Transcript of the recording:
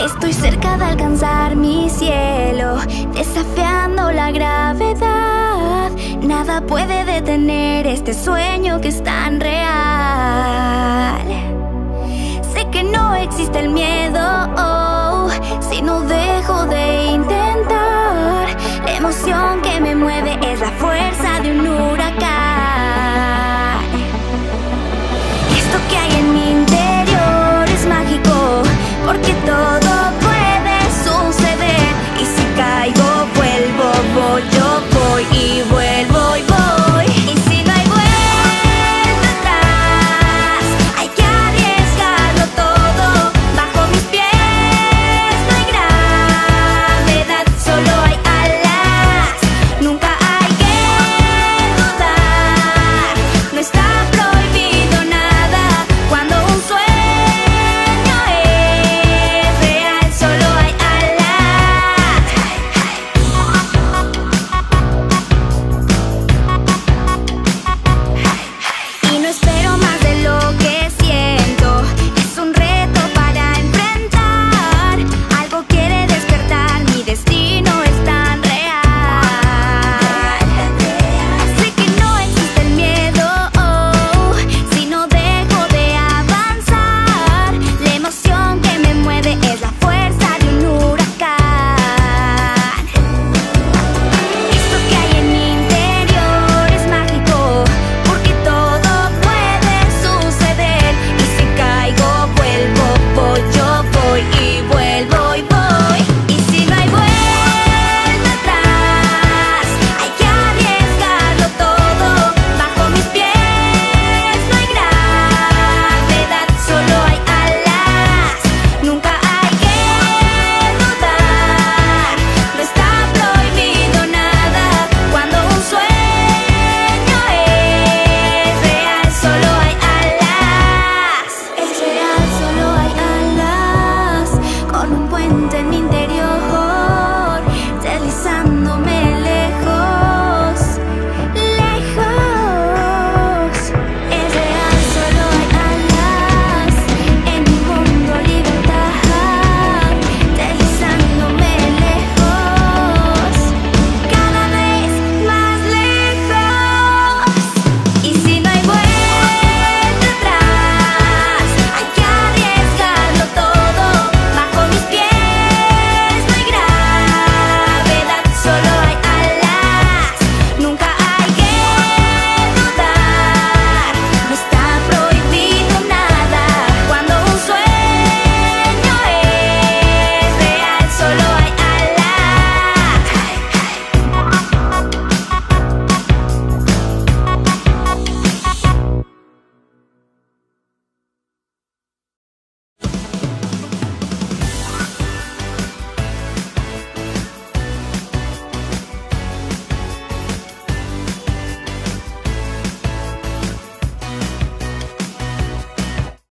Estoy cerca de alcanzar mi cielo, desafiando la gravedad. Nada puede detener este sueño que es tan real. Sé que no existe el miedo oh, sino de